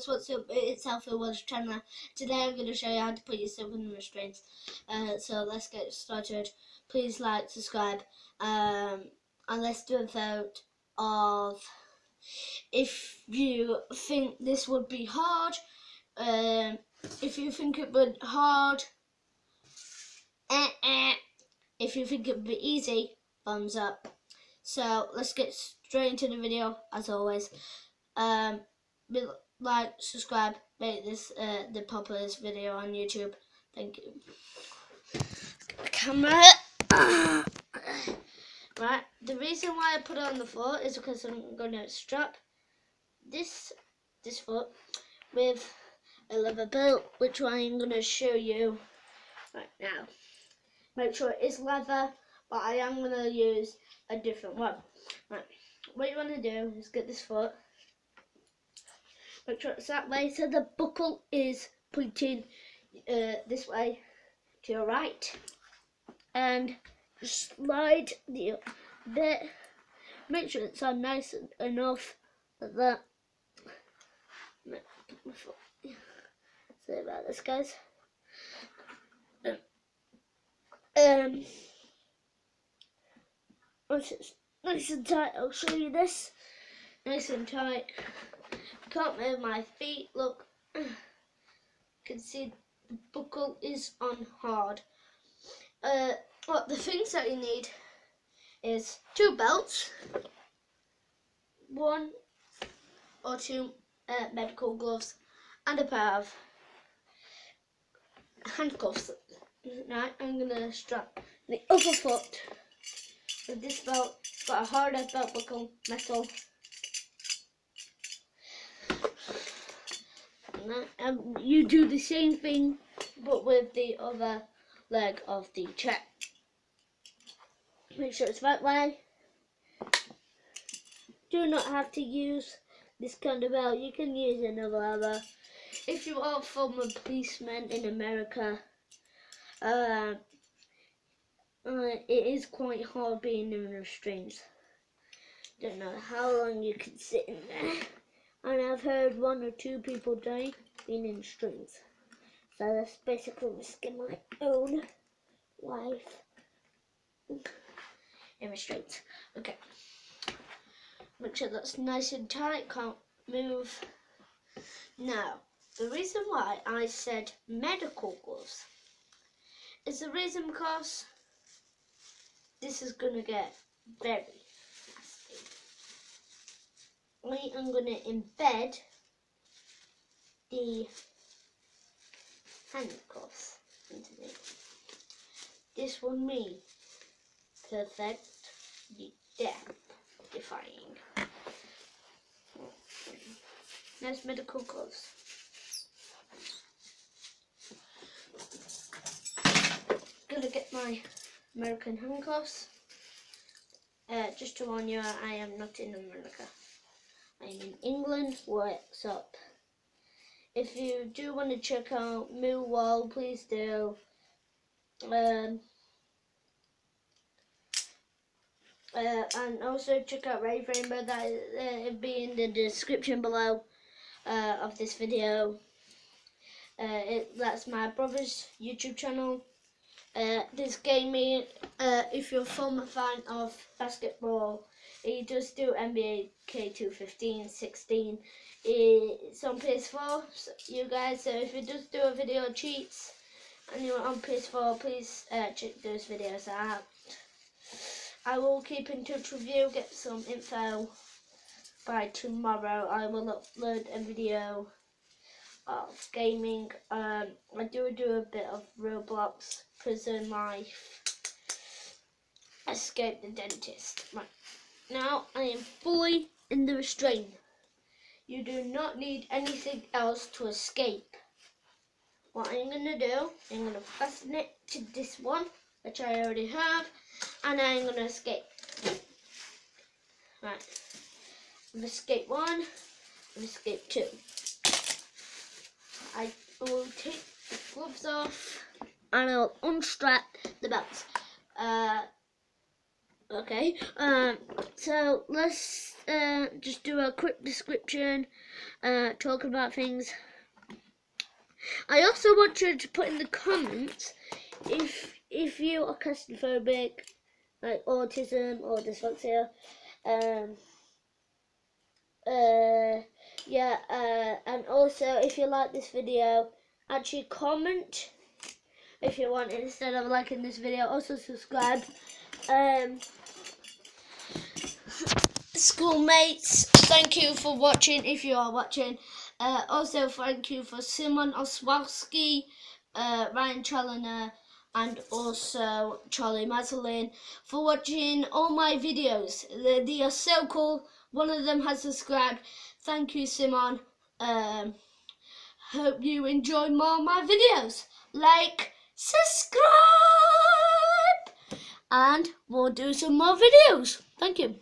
guys, what's up? It's Alpha World Chandler. Today I'm going to show you how to put yourself in restraints. Uh, so let's get started. Please like, subscribe, um, and let's do a vote of if you think this would be hard, um, if you think it would hard, eh, eh. if you think it would be easy, thumbs up. So let's get straight into the video as always. Um, like, subscribe, make this uh, the popularest video on YouTube. Thank you. Camera. right. The reason why I put it on the floor is because I'm going to strap this this foot with a leather belt, which I'm going to show you right now. Make sure it is leather, but I am going to use a different one. Right. What you want to do is get this foot make sure it's that way so the buckle is pointing uh, this way to your right. And slide the bit make sure it's on nice and enough like that sorry about this guys. Um once it's nice and tight. I'll show you this. Nice and tight can't move my feet. Look, you can see the buckle is on hard. Uh, what the things that you need is two belts, one or two uh, medical gloves, and a pair of handcuffs. Right, I'm gonna strap the upper foot with this belt. Got a harder belt buckle, metal and you do the same thing but with the other leg of the chair. Make sure it's right way. Do not have to use this kind of belt. You can use another other. If you are from a policeman in America, uh, uh, it is quite hard being in restraints. Don't know how long you can sit in there and I've heard one or two people die being in strings. So that's basically risking my own life in restraints. Okay. Make sure that's nice and tight, can't move. Now, the reason why I said medical gloves is the reason because this is going to get very I am going to embed the handcuffs into it. This will mean perfect the depth defying. Nice medical gloves. Gonna get my American handcuffs. Uh, just to warn you, I am not in America. I'm in England, works up. If you do want to check out Millwall, please do. Um, uh, and also check out Rave Rainbow, that will uh, be in the description below uh, of this video. Uh, it, that's my brother's YouTube channel. Uh, this gaming, uh, if you're a former fan of basketball, he does do NBA 2K15, 16. It's on PS4, so you guys. So if he does do a video cheats and you're on PS4, please uh, check those videos out. I will keep in touch with you, get some info by tomorrow. I will upload a video of gaming. Um, I do do a bit of Roblox, prison life, escape the dentist. Right. Now I am fully in the restraint. You do not need anything else to escape. What I'm going to do, I'm going to fasten it to this one, which I already have, and I'm going to escape. Right. I've escaped one, I've escaped two. I will take the gloves off and I'll unstrap the belts. Uh, Okay, um, so let's uh, just do a quick description, uh, talk about things. I also want you to put in the comments if if you are claustrophobic, like autism or dyslexia. Um, uh, yeah, uh, and also if you like this video, actually comment if you want instead of liking this video. Also subscribe. Um, schoolmates, thank you for watching if you are watching. Uh, also, thank you for Simon Oswalski, uh, Ryan Challoner, and also Charlie Maslin for watching all my videos. They, they, are so cool. One of them has subscribed. Thank you, Simon. Um, hope you enjoy more of my videos. Like, subscribe, and we'll do some more videos. Thank you.